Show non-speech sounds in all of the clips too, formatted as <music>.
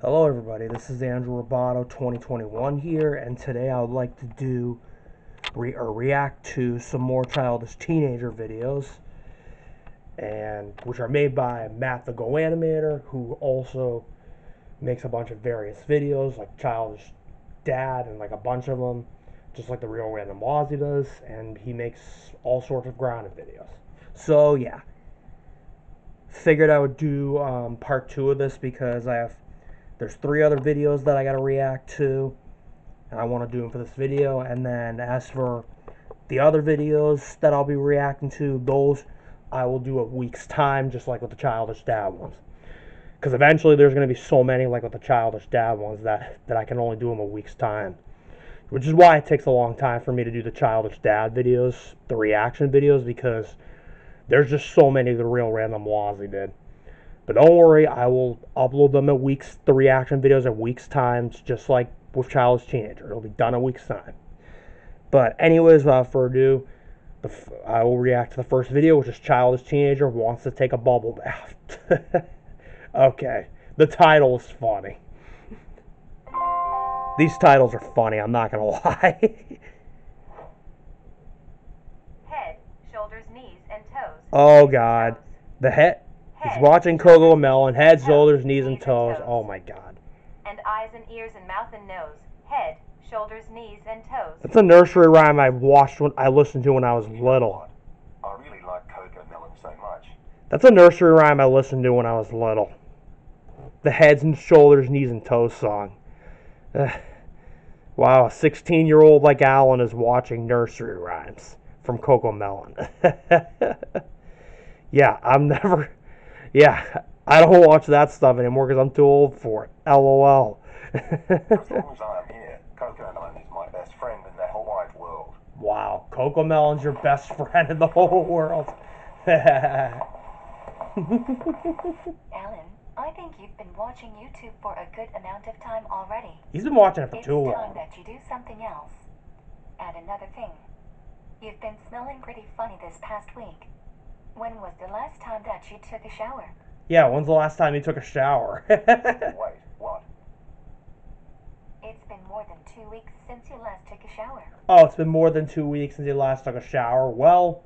Hello everybody, this is Andrew Ribaudo 2021 here, and today I would like to do re- or react to some more childish teenager videos, and which are made by Matt the Go Animator, who also makes a bunch of various videos like Childish Dad and like a bunch of them, just like the real Random Wozzy does, and he makes all sorts of grounded videos. So yeah, figured I would do um, part two of this because I have there's three other videos that I got to react to, and I want to do them for this video. And then as for the other videos that I'll be reacting to, those I will do a week's time, just like with the Childish Dad ones. Because eventually there's going to be so many, like with the Childish Dad ones, that, that I can only do them a week's time. Which is why it takes a long time for me to do the Childish Dad videos, the reaction videos, because there's just so many of the real random Wozzy did. But don't worry, I will upload them at weeks, the reaction videos at weeks' times, just like with Childish Teenager. It'll be done a week's time. But anyways, without further ado, the, I will react to the first video, which is Childish Teenager wants to take a bubble bath. <laughs> okay, the title is funny. These titles are funny, I'm not gonna <laughs> lie. Head, shoulders, knees, and toes. oh god. The head He's Head, watching Cocomelon, head, shoulders, knees, and toes. Oh my god. And eyes and ears and mouth and nose. Head, shoulders, knees, and toes. That's a nursery rhyme I watched when I listened to when I was little. I really like Cocomelon so much. That's a nursery rhyme I listened to when I was little. The heads and shoulders, knees, and toes song. Ugh. wow, a 16 year old like Alan is watching nursery rhymes from Cocomelon. <laughs> yeah, I'm <laughs> never. Yeah, I don't watch that stuff anymore because I'm too old for it. LOL. As long as I am here, Cocomelon is my best friend in the whole wide world. wow, Cocomelon's your best <laughs> friend in the whole world. <laughs> Alan, I think you've been watching YouTube for a good amount of time already. He's been watching it for It's too time long. that you do something else. And another thing. You've been smelling pretty funny this past week. When was the last time that you took a shower? Yeah, when's the last time he took a shower? <laughs> Wait, what? It's been more than two weeks since you last took a shower. oh, it's been more than two weeks since he last took a shower. Well,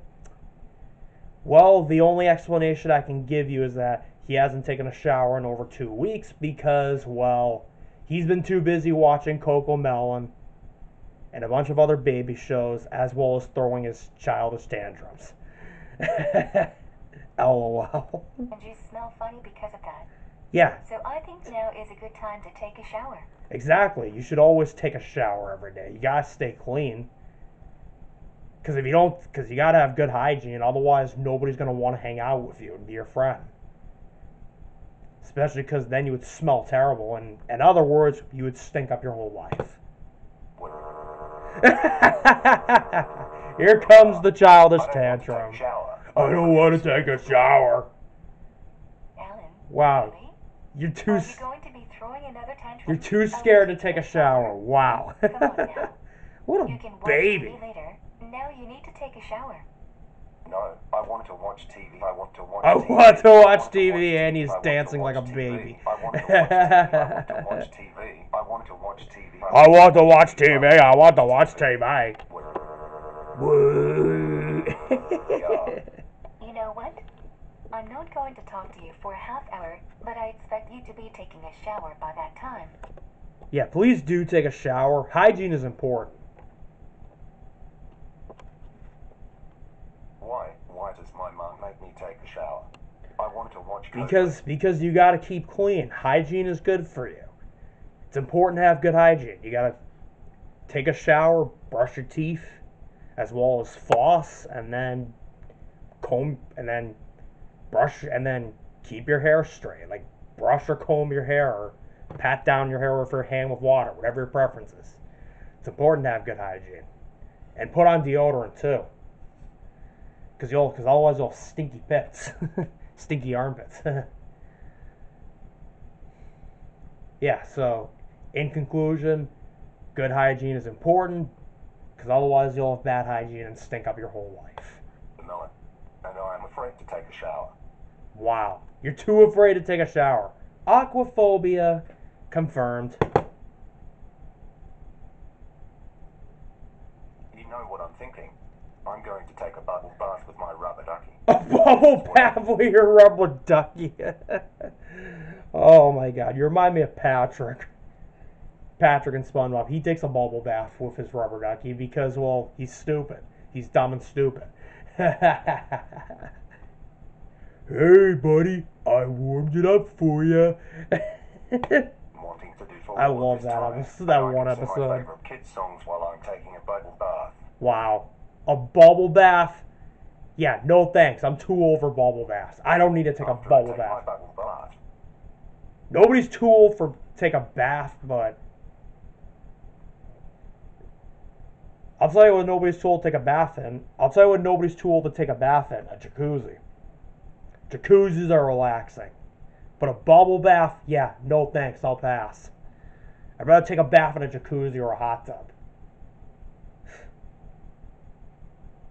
well, the only explanation I can give you is that he hasn't taken a shower in over two weeks because, well, he's been too busy watching Cocomelon and a bunch of other baby shows, as well as throwing his childish tantrums. <laughs> Oh, LOL. And you smell funny because of that. Yeah, So I think now is a good time to take a shower. Exactly. You should always take a shower every day. You gotta stay clean. Because if you don't, because you gotta have good hygiene. Otherwise, nobody's gonna want to hang out with you and be your friend. Especially because then you would smell terrible, and in other words, you would stink up your whole life. <laughs> Here comes the childish I don't want to take tantrum. A shower. I don't want to take a shower. Alan. Wow, Really? you're too Are you going to be throwing another tantrum? You're too Oh, scared to take a shower. Wow. Come on now. what You a can watch baby. TV later. Now you need to take a shower. No, I want to watch TV. I want to watch I TV. want to I watch want to TV, and TV. he's I want to dancing like watch a TV. baby. I want to watch TV. I want to watch TV. I want to watch TV. I want to watch TV. You know what? I'm not going to talk to you for a half hour, but I expect you to be taking a shower by that time. yeah, please do take a shower. Hygiene is important. Why? Why does my mom make me take a shower? I want to watch Coco. Because because you got to keep clean. Hygiene is good for you. It's important to have good hygiene. You got to take a shower, brush your teeth, as well as floss, and then comb, and then brush, and then keep your hair straight. Like brush or comb your hair, or pat down your hair with your hand with water, whatever your preference is. It's important to have good hygiene, and put on deodorant too. Cause you'll, cause otherwise you'll have stinky pits, <laughs> stinky armpits. <laughs> yeah. So, in conclusion, good hygiene is important, cause otherwise you'll have bad hygiene and stink up your whole life. Melon. And I'm afraid to take a shower. Wow. You're too afraid to take a shower. Aquaphobia. Confirmed. You know what I'm thinking. I'm going to take a bubble bath with my rubber ducky. <laughs> A bubble bath with your rubber ducky. <laughs> oh my god, you remind me of Patrick. Patrick and SpongeBob. He takes a bubble bath with his rubber ducky because, well, he's stupid. He's dumb and stupid. <laughs> hey, buddy, I warmed it up for you. <laughs> Wanting to do for I love that episode- that one episode. My favorite kids songs while I'm taking a bubble bath. wow. A bubble bath? Yeah, no thanks. I'm too old for bubble baths. I don't need to take a bubble take bath. bubble bath, Nobody's too old for take a bath, but I'll tell you what nobody's too old to take a bath in. I'll tell you what nobody's too old to take a bath in. A jacuzzi. Jacuzzis are relaxing. But a bubble bath, yeah, no thanks, I'll pass. I'd rather take a bath in a jacuzzi or a hot tub.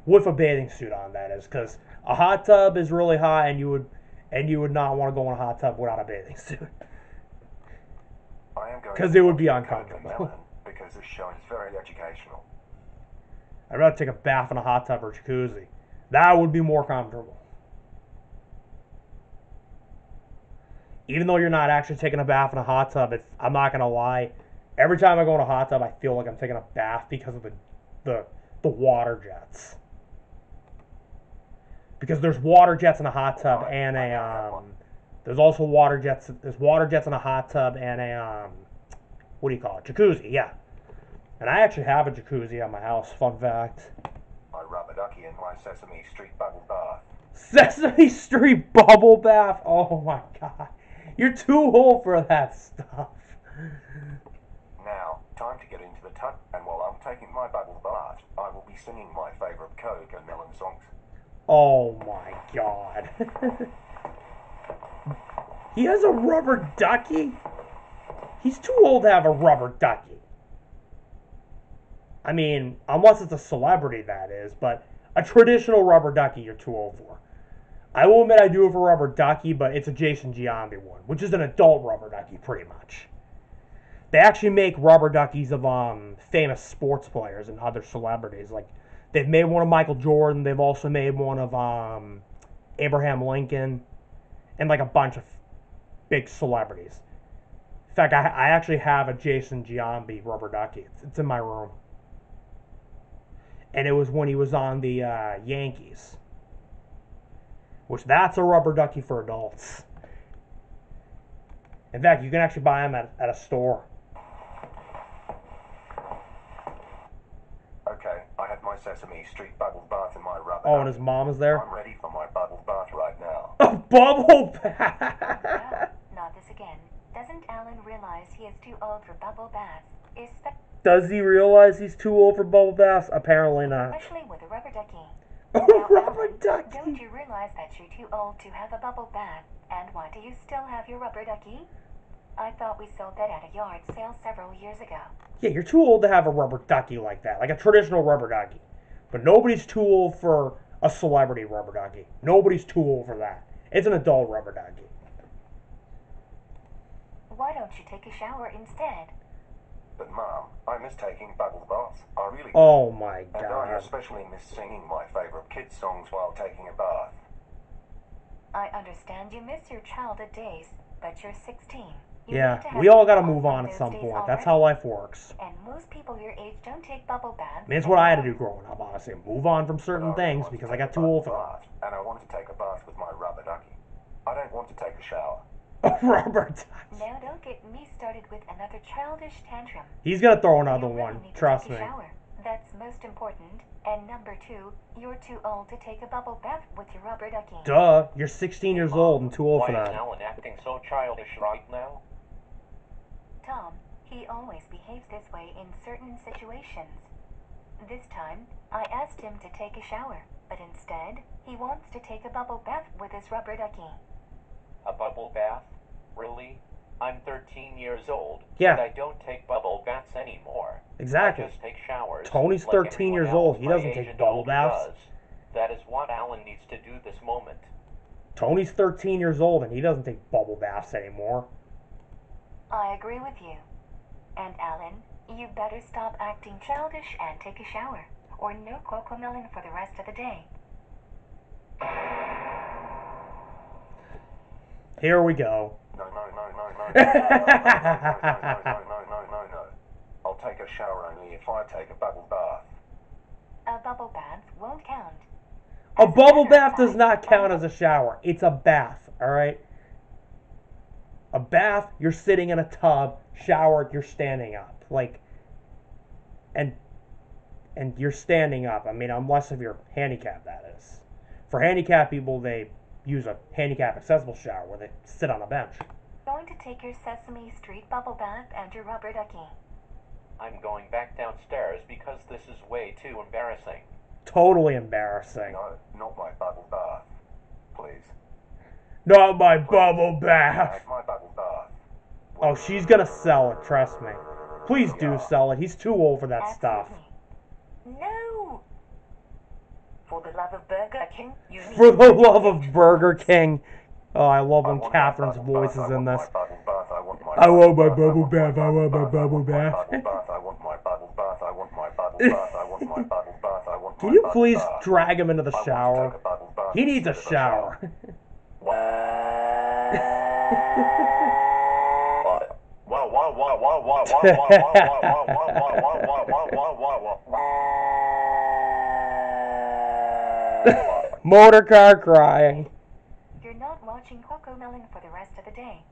With a bathing suit on, that is, because a hot tub is really hot and you would and you would not want to go in a hot tub without a bathing suit. I am going 'Cause to it would be uncomfortable. Because this show is very educational. I'd rather take a bath in a hot tub or jacuzzi. That would be more comfortable. Even though you're not actually taking a bath in a hot tub, it's, I'm not gonna lie. Every time I go in a hot tub, I feel like I'm taking a bath because of the the the water jets. Because there's water jets in a hot tub and a um. There's also water jets. There's water jets in a hot tub and a um. What do you call it? Jacuzzi. Yeah. And I actually have a jacuzzi at my house. Fun fact. My rubber ducky and my Sesame Street bubble bath. Sesame Street bubble bath. Oh my god. You're too old for that stuff. Now, time to get into the tub, and while I'm taking my bubble bath, I will be singing my favorite Cocomelon songs. Oh my god. <laughs> he has a rubber ducky? He's too old to have a rubber ducky. I mean, unless it's a celebrity, that is, but a traditional rubber ducky you're too old for. I will admit I do have a rubber ducky, but it's a Jason Giambi one, which is an adult rubber ducky, pretty much. They actually make rubber duckies of um famous sports players and other celebrities. Like they've made one of Michael Jordan. They've also made one of um Abraham Lincoln, and like a bunch of big celebrities. In fact, I, I actually have a Jason Giambi rubber ducky. It's, it's in my room, and it was when he was on the uh, Yankees. Which that's a rubber ducky for adults. In fact, you can actually buy them at, at a store. Okay, I have my Sesame Street bubble bath in my rubber Oh, and his mom is there. I'm ready for my bubble bath right now. <laughs> A bubble No, bath. <laughs> not this again. Doesn't Alan realize he is too old for bubble baths? Espe- Does he realize he's too old for bubble baths? Apparently not. Especially with a rubber ducky. <laughs> Rubber Alan, ducky. Don't you realize that you're too old to have a bubble bath? And why do you still have your rubber ducky? I thought we sold that at a yard sale several years ago. Yeah, you're too old to have a rubber ducky like that, like a traditional rubber ducky. But nobody's too old for a celebrity rubber ducky. Nobody's too old for that. It's an adult rubber ducky. Why don't you take a shower instead? But Mom, I miss taking bubble baths. I really do. Oh my And I god. especially miss singing my favorite kids songs while taking a bath. I understand you miss your childhood days, but you're 16. You Yeah, we all gotta move on at some days point. That's how life works. And most people your age don't take bubble baths. I mean, it's what I had to do growing up, honestly. Move on from But I certain things because I got too old for bath, And I want to take a bath with my rubber ducky. I don't want to take a shower. That. rubber ducky. Now don't get me started with another childish tantrum. He's gonna throw another you really one. need to Trust take me. a shower. That's most important. And number two, you're too old to take a bubble bath with your rubber ducky. Duh, you're 16 years old and too old Why for is that. Alan acting so childish right now? Tom, he always behaves this way in certain situations. This time, I asked him to take a shower, but instead, he wants to take a bubble bath with his rubber ducky. A bubble bath? Really? I'm 13 years old. Yeah. And I don't take bubble baths anymore. Exactly. I just take showers. Tony's like 13 everyone years old. He doesn't take bubble baths. does. That is what Alan needs to do this moment. Tony's 13 years old and he doesn't take bubble baths anymore. I agree with you. And Alan, you better stop acting childish and take a shower, or no Cocomelon for the rest of the day. Here we go. No, no, no, no, no. no, no, no, no, no, I'll take a shower only if I take a bubble bath. A bubble bath won't count. A bubble bath does not count as a shower. It's a bath, all right? A bath, you're sitting in a tub, Shower, you're standing up. Like and and you're standing up. I mean, unless if you're handicapped that is. For handicapped people, they use a handicap accessible shower where they sit on a bench. Going to take your Sesame Street bubble bath and your rubber ducky. I'm going back downstairs because this is way too embarrassing. Totally embarrassing. No, not my bubble bath. Please. Not my bubble bath. Take my bubble bath. Oh, she's gonna sell it, trust me. Please do sell it. He's too old for that stuff. Absolutely. No! For the love of Burger King, For the love of Burger King. Oh, I love when my Catherine's voice is I in want this. my bubble bath, I want my I my bubble bath, I want my bubble bath. I want my bubble bath, I want my bubble bath, I want my bubble bath, I want Can you please bath. drag him into the I shower? take a bubble bath He needs a shower. Motor car crying. You're not watching Cocomelon for the rest of the day.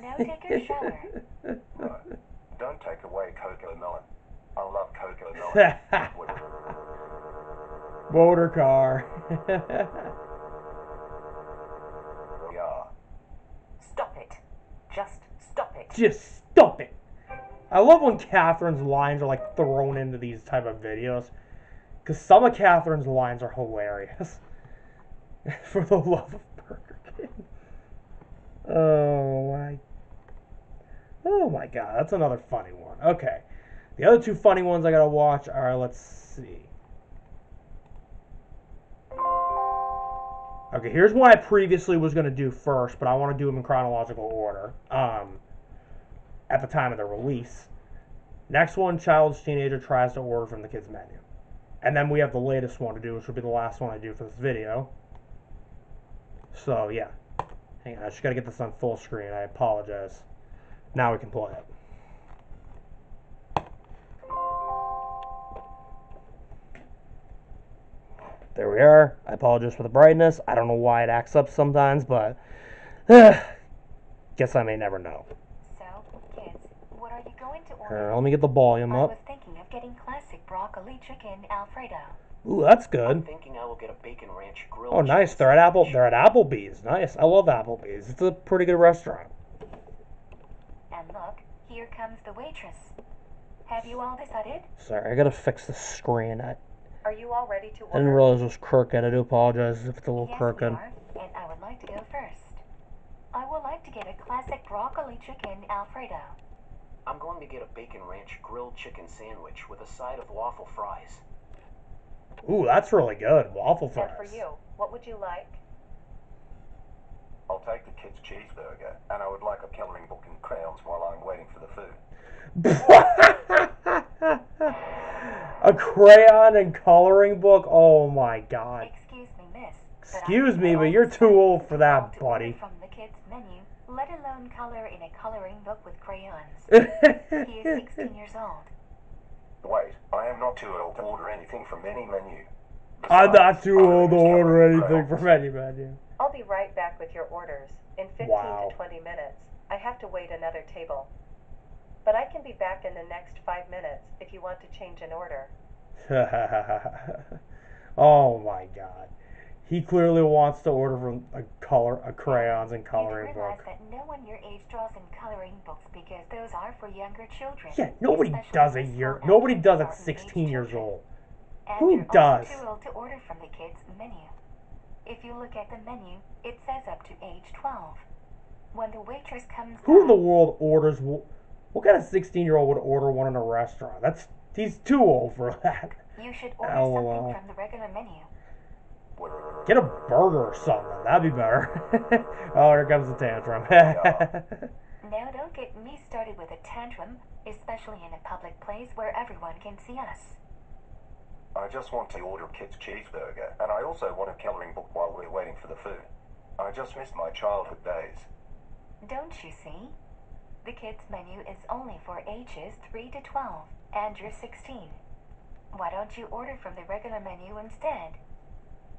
Now take your shower. No, <laughs> don't take away Cocomelon. I love Cocomelon. <laughs> Motor car. <laughs> Yeah. Stop it. Just stop it. Just stop it. I love when Catherine's lines are like thrown into these type of videos. Because some of Catherine's lines are hilarious. <laughs> For the love of Burger King. Oh my. Oh my god, that's another funny one. Okay. The other two funny ones I gotta watch are, let's see. Okay, here's what I previously was gonna do first, but I want to do them in chronological order. Um, at the time of the release. Next one, child's teenager tries to order from the kids menu, and then we have the latest one to do, which will be the last one I do for this video. So yeah, hang on, I just gotta get this on full screen. I apologize. Now we can play it. There we are. I apologize for the brightness. I don't know why it acts up sometimes, but <sighs> guess I may never know. So, kids, what are you going to order? Let me get the volume I up. was thinking of getting classic broccoli chicken Alfredo. Ooh, that's I'm good. thinking I will get a bacon ranch grilled. Oh, nice. They're at Apple. They're at Applebee's. Nice. I love Applebee's. It's a pretty good restaurant. And look, here comes the waitress. Have you all decided? Sorry, I gotta fix the screen. I, Are you all ready to I didn't realize it was crooked. I do apologize if it's a little yes, crooked. we are, and I would like to go first. I would like to get a classic broccoli chicken Alfredo. I'm going to get a bacon ranch grilled chicken sandwich with a side of waffle fries. Ooh, that's really good. Waffle And fries. for you, what would you like? I'll take the kids' cheeseburger, and I would like a coloring book and crayons while I'm waiting for the food. <laughs> a crayon and coloring book. Oh my god. Excuse me, miss. but Excuse me, but you're too old for that, difficult to order buddy. From the kids' menu, let alone color in a coloring book with crayons. <laughs> he is 16 years old. Wait, I am not too old to order anything from any menu. I'm not too I old to order anything from any menu. I'll be right back with your orders. In 15 Wow. to 20 minutes. I have to wait another table. But I can be back in the next five minutes if you want to change an order. <laughs> oh my god. He clearly wants to order from a color, a crayons and coloring book. that no one your age draws in coloring books because those are for younger children. Yeah, nobody does a year. Nobody does at 16 years old. And Who does? Too old to order from the kids' menu. If you look at the menu, it says up to age 12. When the waitress comes Who in the world orders? What kind of 16 year old would order one in a restaurant? That's he's too old for <laughs> that. you should order LOL. something from the regular menu. Get a burger or something. That'd be better. <laughs> oh, here comes the tantrum. <laughs> Now don't get me started with a tantrum, especially in a public place where everyone can see us. I just want to order a kid's cheeseburger, and I also want a coloring book while we're waiting for the food. I just missed my childhood days. Don't you see? The kids' menu is only for ages 3 to 12, and you're 16. Why don't you order from the regular menu instead?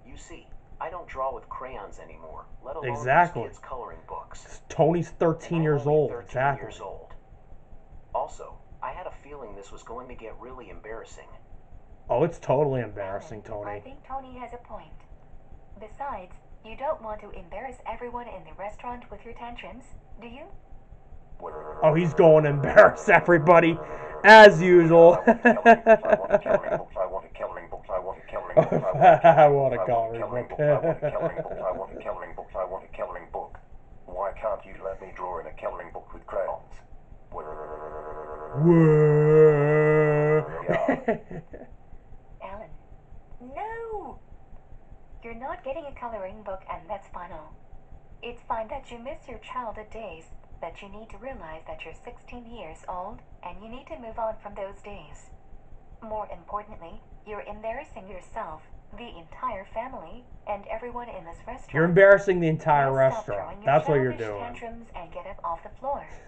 You see, I don't draw with crayons anymore, let alone Exactly. use kids' coloring books. Tony's 13 I'm years only old. 13 Exactly. years old. Also, I had a feeling this was going to get really embarrassing. Oh, it's totally embarrassing, Tony. I think Tony has a point. Besides, you don't want to embarrass everyone in the restaurant with your tantrums, do you? Oh, he's going to embarrass everybody, as usual. <laughs> I want a coloring book. I want a coloring book. I want a coloring book. I want a coloring book. I want a coloring book. Why can't you let me draw in a coloring book with crayons? <laughs> Alan. No! You're not getting a coloring book, and that's final. It's fine that you miss your childhood days, but you need to realize that you're 16 years old and you need to move on from those days. More importantly, you're embarrassing yourself, the entire family, and everyone in this restaurant. You're embarrassing the entire Now restaurant. throwing your That's what you're childish doing. Tantrums and get up off the floor. <laughs>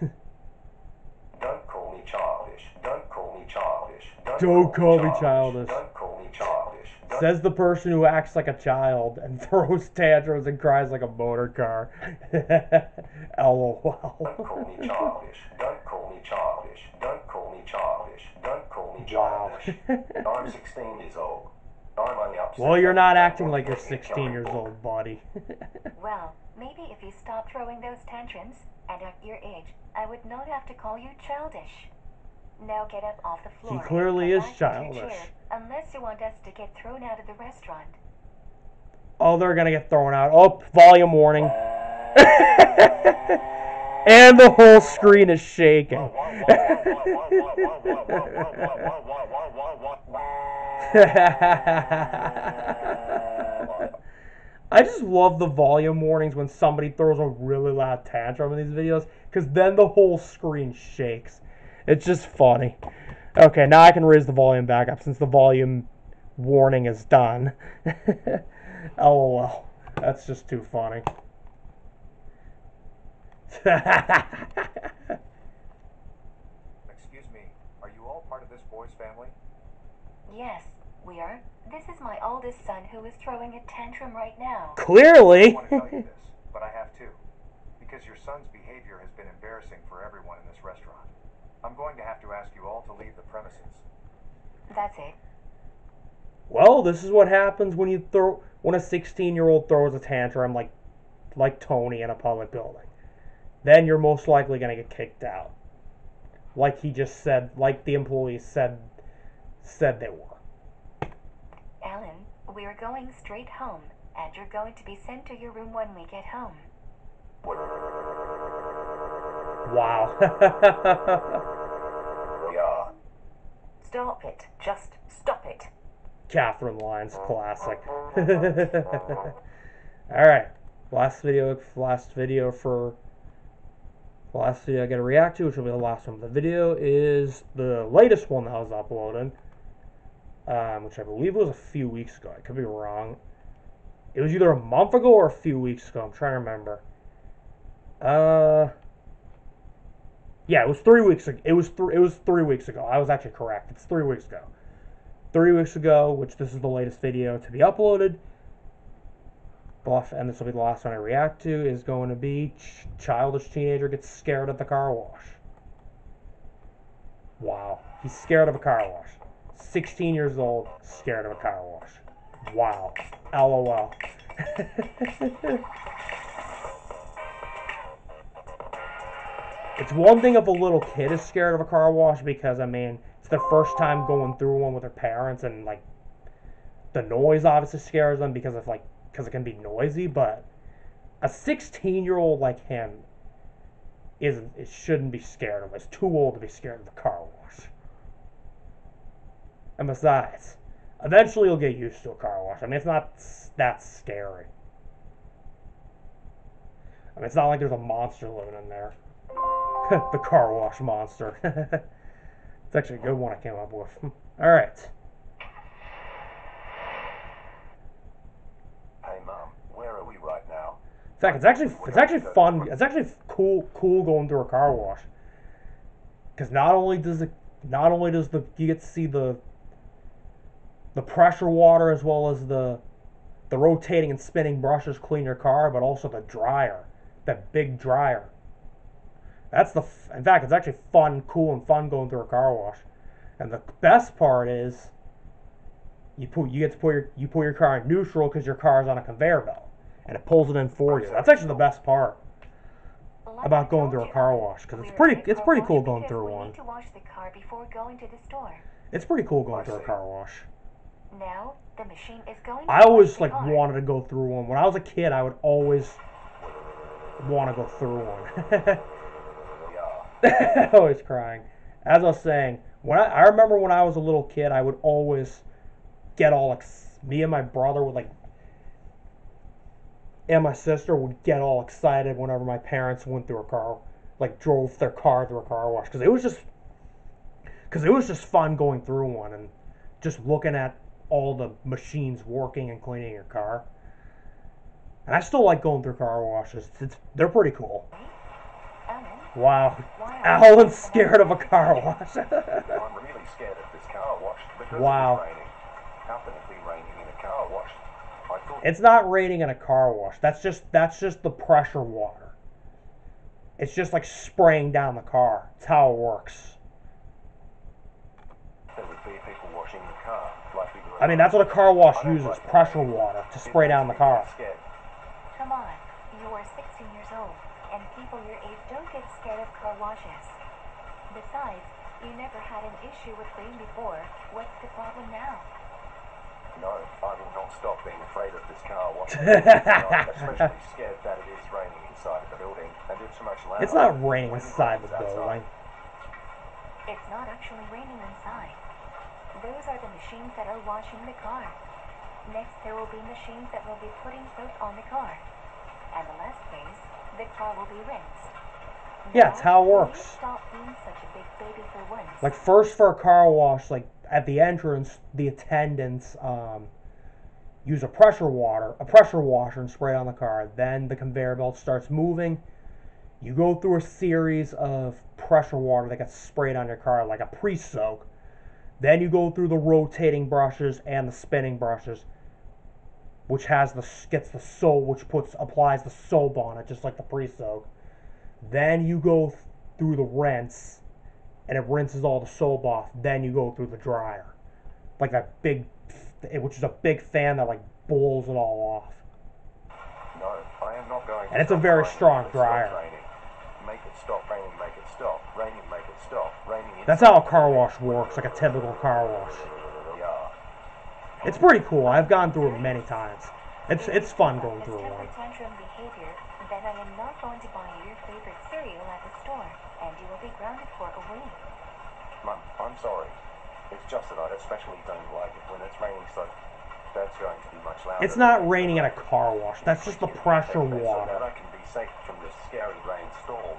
Don't call me childish. Don't call me childish. Don't call me childish. Don't call me childish. Don't Says the person who acts like a child and <laughs> throws tantrums and cries like a motor car. <laughs> Don't call me childish. Don't call me childish. Don't call me childish. Don't call me Wow. childish. I'm 16 years old. I'm only upset. well, you're not acting like you're get me a 16 years book. old, buddy. Well, maybe if you stop throwing those tantrums, and at your age, I would not have to call you childish. Now get up off the floor. and clearly is back to your childish. chair, unless you want us to get thrown out of the restaurant. Oh, they're gonna get thrown out. Oh, volume warning. <laughs> <laughs> and the whole screen is shaking. <laughs> I just love the volume warnings when somebody throws a really loud tantrum in these videos because then the whole screen shakes. It's just funny. Okay, now I can raise the volume back up since the volume warning is done. <laughs> Oh, LOL. That's just too funny. <laughs> Excuse me, are you all part of this boy's family? Yes, we are. This is my oldest son who is throwing a tantrum right now. Clearly. I Clearly. want to tell you <laughs> this, but I have to. Because your son's behavior has been embarrassing for everyone in this restaurant. I'm going to have to ask you all to leave the premises. That's it. Well, this is what happens when you throw when a 16-year-old throws a tantrum like like Tony in a public building. Then you're most likely going to get kicked out. Like he just said, like the employees said said they were. Alan, we're going straight home, and you're going to be sent to your room when we get home. Wow. <laughs> Yeah. Stop it. Just stop it. Catherine Lines classic. <laughs> Alright. Last video last video for last video I gotta react to, which will be the last one. Of the video is the latest one that I was uploaded. Um, which I believe was a few weeks ago. I could be wrong. It was either a month ago or a few weeks ago. I'm trying to remember. Uh yeah, it was three weeks ago. It was three. It was three weeks ago. I was actually correct. It's three weeks ago three weeks ago, which this is the latest video to be uploaded. Buff, and this will be the last one I react to, is going to be ch- childish teenager gets scared at the car wash. Wow, he's scared of a car wash. 16 years old, scared of a car wash. Wow, lol. <laughs> it's one thing if a little kid is scared of a car wash because I mean it's their first time going through one with their parents and like the noise obviously scares them because of like because it can be noisy but a 16 year old like him isn't it shouldn't be scared of it's too old to be scared of the car wash and besides Eventually, you'll get used to a car wash. I mean, it's not that scary. I mean, it's not like there's a monster living in there. <laughs> the car wash monster. <laughs> it's actually a good one I came up with. All right. Hey, Mum, where are we right now? In fact, it's actually it's actually fun. It's actually cool cool going through a car wash. Because not only does it not only does the you get to see the the pressure water as well as the the rotating and spinning brushes clean your car, but also the dryer, that big dryer. That's the in fact, it's actually fun, cool, and fun going through a car wash. And the best part is, you put you get to put your you put your car in neutral because your car is on a conveyor belt and it pulls it in for you. That's actually the best part about going through a car wash because it's pretty it's pretty cool going through we one. need to wash the car before going to the store. It's pretty cool going I through a car wash. Now, the machine is going I always like wanted to go through one. When I was a kid, I would always want to go through one. <laughs> We are. always crying. As I was saying, when I, I remember when I was a little kid, I would always get all ex- me and my brother would like and my sister would get all excited whenever my parents went through a car like drove their car through a car wash because it was just because it was just fun going through one and just looking at all the machines working and cleaning your car. And i still like going through car washes. It's, they're pretty cool. Wow. Alan's scared of a car wash. <laughs> I'm really scared of this car wash Wow. it is raining. How can it be raining in a car wash? I thought It's not raining in a car wash. That's just that's just the pressure water. It's just like spraying down the car. It's how it works. there would be people washing the car. Like we were I mean, that's what a car wash uses: pressure water to spray down the car. Come on, you are 16 years old, and people your age don't get scared of car washes. Besides, you never had an issue with rain before. What's the problem now? No, I will not stop being afraid of this car wash. I'm <laughs> especially scared that it is raining inside of the building, and it's much louder. It's not raining inside the rains outside. building. It's not actually raining inside. Those are the machines that are washing the car. Next, there will be machines that will be putting soap on the car. And the last phase, the car will be rinsed. Yeah, it's how it works. Stop being such a big baby for once. Like first for a car wash, like at the entrance, the attendants um, use a pressure water, a pressure washer, and spray it on the car. Then the conveyor belt starts moving. You go through a series of pressure water that gets sprayed on your car, like a pre-soak. Then you go through the rotating brushes and the spinning brushes, which has the gets the soap, which puts applies the soap on it, just like the pre-soak. Then you go through the rinse, and it rinses all the soap off. Then you go through the dryer, like that big, which is a big fan that like blows it all off. No, I am not going. to And it's a very strong until it stops dryer. Raining. Make it stop raining. Make it stop raining. Make it stop raining. That's how a car wash works, like a typical car wash. Yeah. It's pretty cool. I've gone through it many times. It's it's fun going This through temper one. tantrum behavior, then I am not going to buy your favorite cereal at the store, and you will be grounded for a week. Mum, I'm sorry. It's just that I especially don't like it when it's raining, so that's going to be much louder. It's not raining in a car wash. That's just the pressure water. So that water. I can be safe from this scary rainstorm.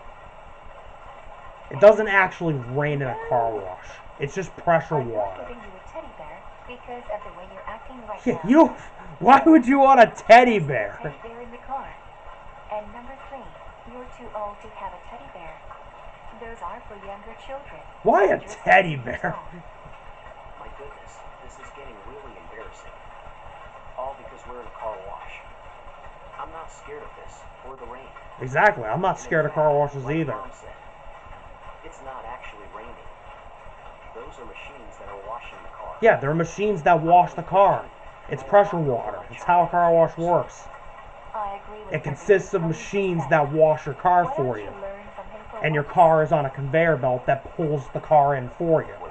It doesn't actually rain in a car wash. It's just pressure I'm water. giving you a teddy bear because of the way you're acting right Yeah, now. you. Why would you want a teddy bear? Teddy bear in the car. And number three, you're too old to have a teddy bear. Those are for younger children. Why a teddy bear? old. My goodness, this is getting really embarrassing. All because we're in a car wash. I'm not scared of this or the rain. Exactly. I'm not scared of car washes like either. Said, it's not actually raining. Those are machines that are washing the car. Yeah, they're machines that wash the car. It's pressure water. It's how a car wash works. I agree with It consists of machines that wash your car for you. learn from him for And your car is on a conveyor belt that pulls the car in for you.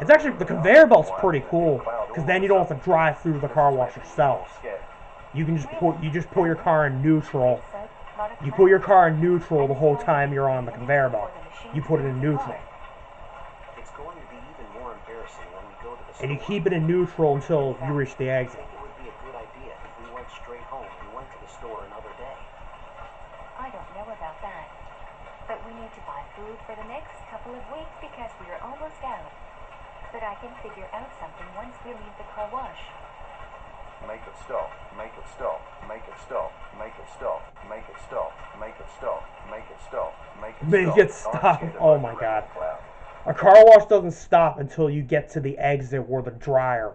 It's actually, the conveyor belt's pretty cool, because then you don't have to drive through the car wash yourself. You can just put, you just put your car in neutral. Said, not a You put your car in neutral the whole time you're on the conveyor belt. You put it in neutral. It's going to be even more embarrassing when we go to the the and you keep it in neutral until you reach the exit. think it would be a good idea if we went straight home and went to the store another day. I don't know about that. But we need to buy food for the next couple of weeks because we are almost out. But I can figure out something once we leave the car wash. Make it stop, make it stop, make it stop, make it stop, make it stop, make it stop, make it stop, make it Make stop. it I'm stop. Oh my God. A car wash doesn't stop until you get to the exit where the dryer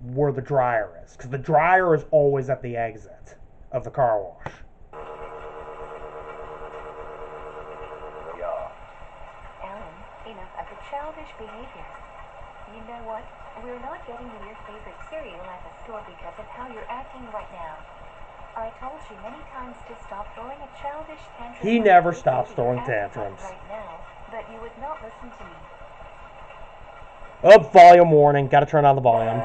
where the dryer is cuz the dryer is always at the exit of the car wash. We're not getting you your favorite cereal at the store because of how you're acting right now. I told you many times to stop throwing a childish tantrum. He never stops throwing tantrums. Right now, but you would not listen to me. Up volume warning. Got to turn on the volume. <laughs>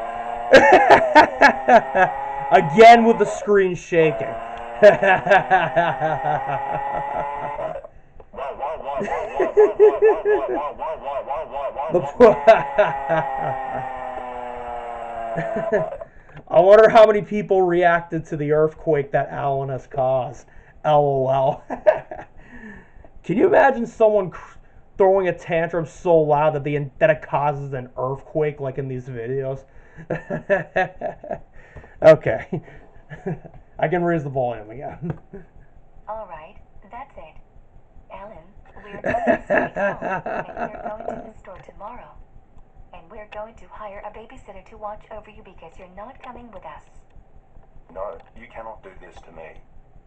Again with the screen shaking. <laughs> <laughs> <laughs> I wonder how many people reacted to the earthquake that Alan has caused. LOL. <laughs> Can you imagine someone throwing a tantrum so loud that the that it causes an earthquake like in these videos? <laughs> okay. I can raise the volume again. All right, that's it. Alan, we're going to the store tomorrow. And we're going to hire a babysitter to watch over you because you're not coming with us. No, you cannot do this to me.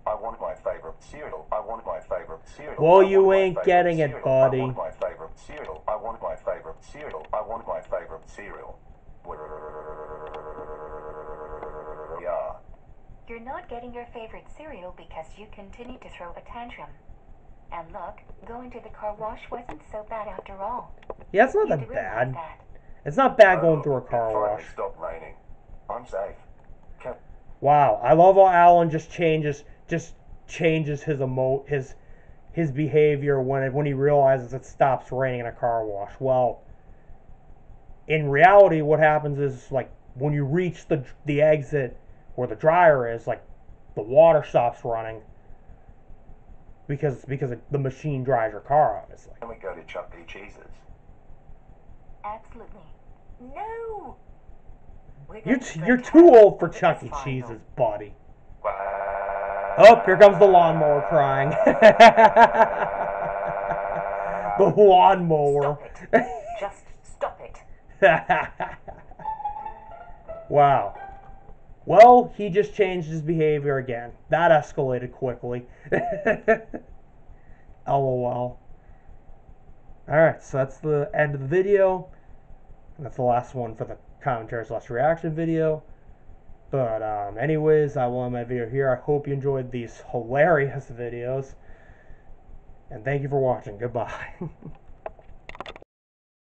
I want my favorite cereal. I want my favorite cereal. Well, I you want my ain't favorite getting it, buddy. I want my favorite cereal. I want my favorite cereal. I want my favorite cereal. Yeah. You're not getting your favorite cereal because you continue to throw a tantrum. And look, going to the car wash wasn't so bad after all. Yeah, it's not You that bad. that. It's not bad going through a car wash. stopped raining. I'm safe. Can Wow, I love how Alan just changes just changes his emo his his behavior when it, when he realizes it stops raining in a car wash. Well, in reality, what happens is like when you reach the the exit where the dryer is, like the water stops running because because the machine dries your car, obviously. Can we go to Chuck E. Cheese's? Absolutely. No. You're t- you're too old for Chuck E. Cheese's, body. Oh, Oh, here comes the lawnmower crying. <laughs> the lawnmower. Stop it. Just stop it. <laughs> wow. Well, he just changed his behavior again. That escalated quickly. <laughs> LOL. Alright, so that's the end of the video. That's the last one for the commentary slash reaction video. But um, anyways, I will end my video here. I hope you enjoyed these hilarious videos. And thank you for watching. Goodbye. <laughs>